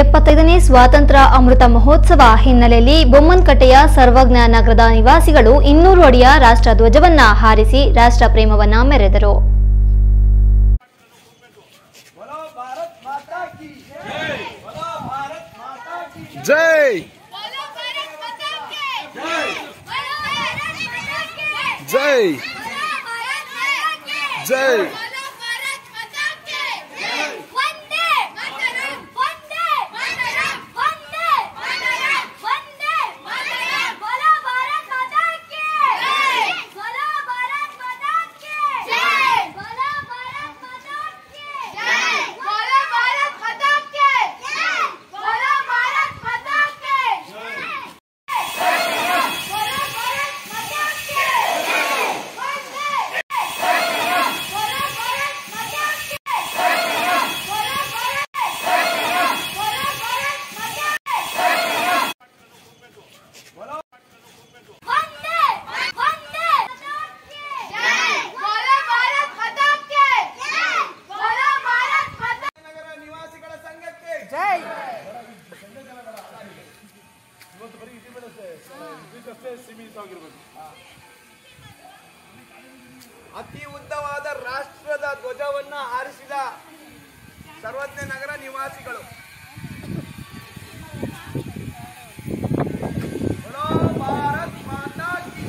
ಎಪ್ಪತ್ತೈದನೇ ಸ್ವಾತಂತ್ರ್ಯ ಅಮೃತ ಮಹೋತ್ಸವ ಹಿನ್ನೆಲೆಯಲ್ಲಿ ಬೊಮ್ಮನ್ಕಟ್ಟೆಯ ಸರ್ವಜ್ಞ ನಗರದ ನಿವಾಸಿಗಳು ಇನ್ನೂರು ಅಡಿಯ ರಾಷ್ಟ್ರ ಧ್ವಜವನ್ನ ಹಾರಿಸಿ ರಾಷ್ಟ್ರ ಪ್ರೇಮವನ್ನ ಮೆರೆದರು ಜೈ ಜೈ ಜೈ ಅತಿ ಉದ್ದವಾದ ರಾಷ್ಟ್ರದ ಧ್ವಜವನ್ನ ಹಾರಿಸಿದ ಸರ್ವಜ್ಞ ನಗರ ನಿವಾಸಿಗಳು. बोलो ಭಾರತ್ ಮಾತಾ ಕಿ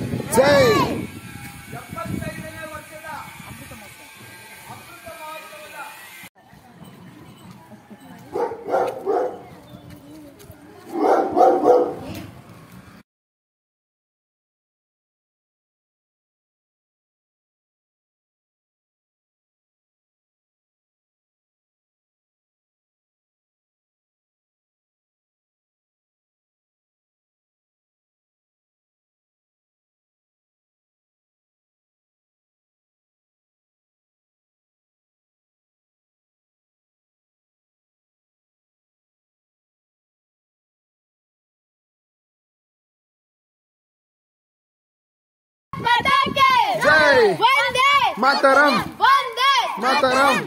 ವಂದೇ ಮಾತಾರಾಮ್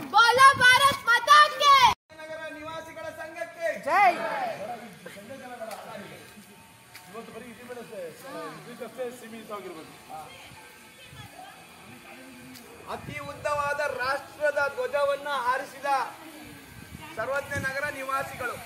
ಅತಿ ಉದ್ದವಾದ ರಾಷ್ಟ್ರದ ಧ್ವಜವನ್ನ ಹಾರಿಸಿದ ಸರ್ವಜ್ಞ ನಗರ ನಿವಾಸಿಗಳು.